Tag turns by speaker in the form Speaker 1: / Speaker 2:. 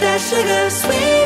Speaker 1: that sugar sweet.